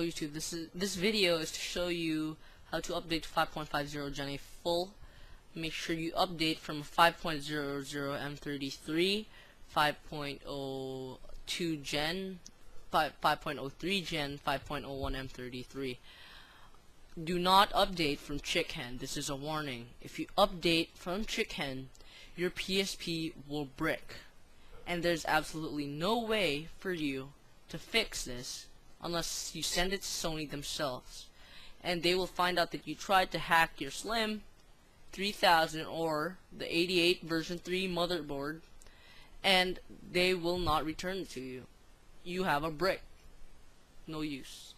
YouTube. This is this video is to show you how to update 5.50 Gen A full. Make sure you update from 5.00 M33, 5.02 Gen, 5.03 Gen, 5.01 M33. Do not update from ChickHEN. This is a warning. If you update from ChickHEN, your PSP will brick. And there's absolutely no way for you to fix this unless you send it to Sony themselves. And they will find out that you tried to hack your Slim 3000 or the 88 version 3 motherboard and they will not return it to you. You have a brick. No use.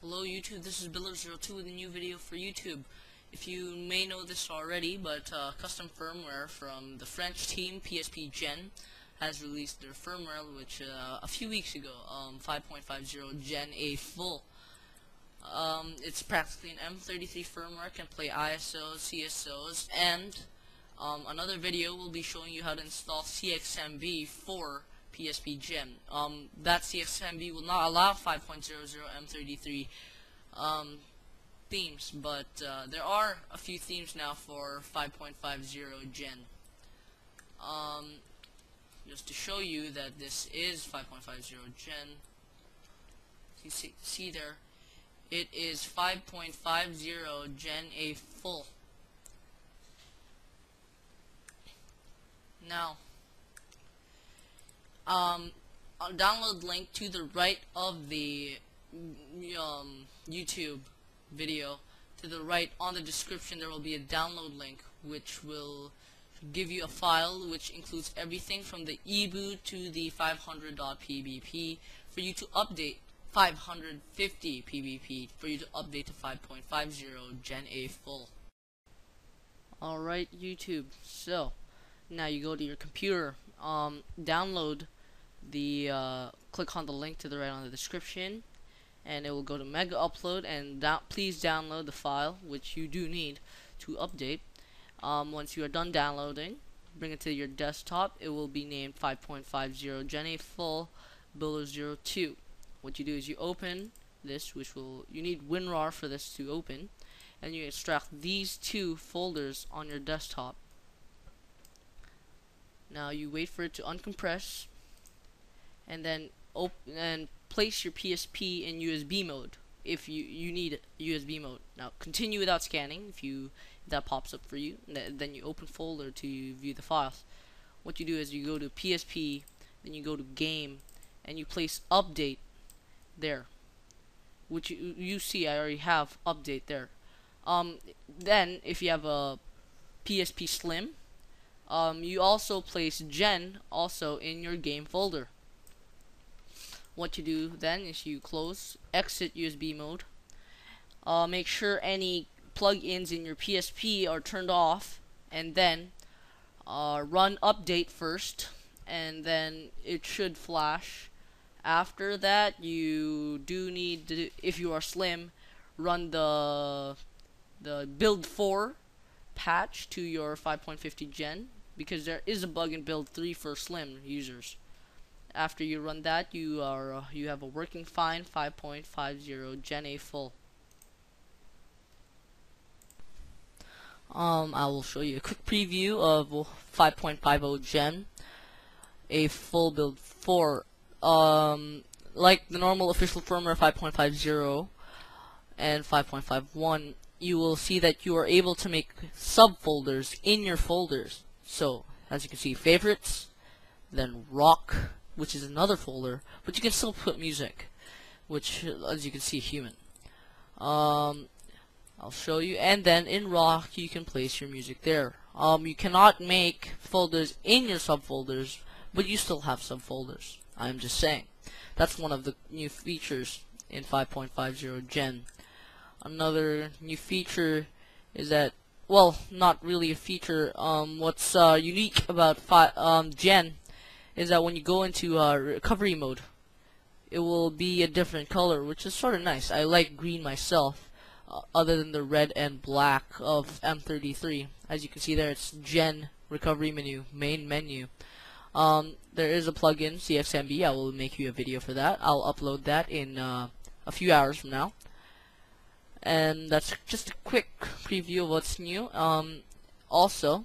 Hello YouTube, this is Biller02 with a new video for YouTube. If you may know this already, but uh, custom firmware from the French team, PSP Gen, has released their firmware, which uh, a few weeks ago, um, 5.50 Gen A full. Um, it's practically an M33 firmware, can play ISOs, CSOs, and um, another video will be showing you how to install CXMB for PSP Gen. Um, that CXMB will not allow 5.00 M33 um, themes, but uh, there are a few themes now for 5.50 Gen. Um, just to show you that this is 5.50 gen. You see, see there it is 5.50 gen a full. Now um download link to the right of the um, YouTube video. To the right on the description there will be a download link which will give you a file which includes everything from the eBoot to the 500.pbp for you to update 550 pbp for you to update to 5.50 Gen A full. Alright YouTube, so now you go to your computer, um, download the, uh, click on the link to the right on the description and it will go to Mega Upload and please download the file which you do need to update um, once you are done downloading, bring it to your desktop. It will be named 5.50 Gen A Full Biller02. What you do is you open this, which will you need WinRAR for this to open, and you extract these two folders on your desktop. Now you wait for it to uncompress, and then open and place your PSP in USB mode if you you need USB mode. Now continue without scanning if you that pops up for you. Then you open folder to view the files. What you do is you go to PSP, then you go to game, and you place update there. Which you you see I already have update there. Um, then if you have a PSP Slim, um, you also place Gen also in your game folder what you do then is you close exit USB mode uh, make sure any plugins in your PSP are turned off and then uh, run update first and then it should flash after that you do need to if you are slim run the the build 4 patch to your 5.50 gen because there is a bug in build 3 for slim users after you run that, you are uh, you have a working fine 5.50 Gen A full. Um, I will show you a quick preview of 5.50 Gen A full build 4. Um, like the normal official firmware 5.50 and 5.51, you will see that you are able to make subfolders in your folders. So, as you can see, favorites, then rock, which is another folder, but you can still put music, which, as you can see, human. Um, I'll show you, and then in Rock, you can place your music there. Um, you cannot make folders in your subfolders, but you still have subfolders. I'm just saying. That's one of the new features in 5.50 Gen. Another new feature is that, well, not really a feature. Um, what's uh, unique about um, Gen is that when you go into uh, recovery mode, it will be a different color, which is sort of nice. I like green myself, other than the red and black of M33. As you can see there, it's Gen recovery menu, main menu. Um, there is a plugin, CXMB. I will make you a video for that. I'll upload that in uh, a few hours from now. And that's just a quick preview of what's new. Um, also,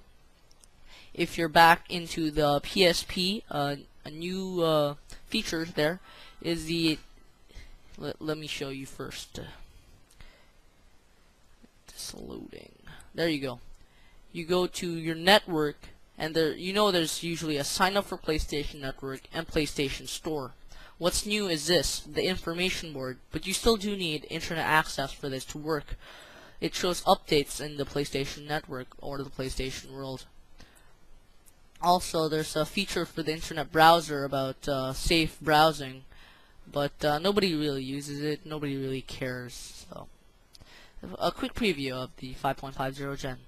if you're back into the PSP, uh, a new uh, feature there is the. Let, let me show you first. It's loading. There you go. You go to your network, and there you know there's usually a sign up for PlayStation Network and PlayStation Store. What's new is this, the information board, but you still do need internet access for this to work. It shows updates in the PlayStation Network or the PlayStation World. Also, there's a feature for the internet browser about uh, safe browsing, but uh, nobody really uses it. Nobody really cares. So, a quick preview of the 5.50 gen.